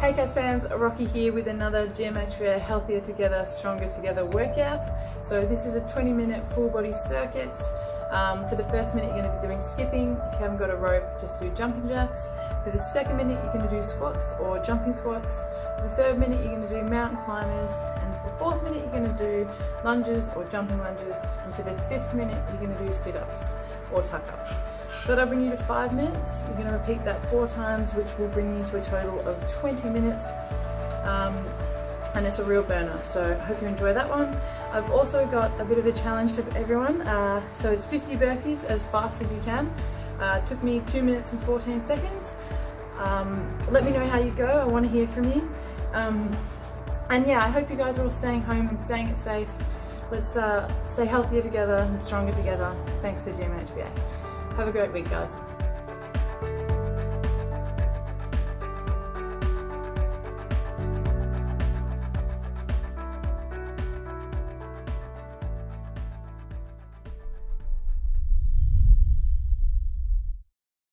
Hey Cats fans, Rocky here with another GMHBA Healthier Together, Stronger Together workout. So this is a 20 minute full body circuit. Um, for the first minute you're going to be doing skipping. If you haven't got a rope, just do jumping jacks. For the second minute you're going to do squats or jumping squats. For the third minute you're going to do mountain climbers. And for the fourth minute you're going to do lunges or jumping lunges. And for the fifth minute you're going to do sit-ups or tuck-ups. That'll bring you to five minutes. You're gonna repeat that four times, which will bring you to a total of 20 minutes. Um, and it's a real burner, so I hope you enjoy that one. I've also got a bit of a challenge for everyone. Uh, so it's 50 burpees as fast as you can. Uh, took me two minutes and 14 seconds. Um, let me know how you go, I wanna hear from you. Um, and yeah, I hope you guys are all staying home and staying it safe. Let's uh, stay healthier together and stronger together. Thanks to GMHBA. Have a great week, guys.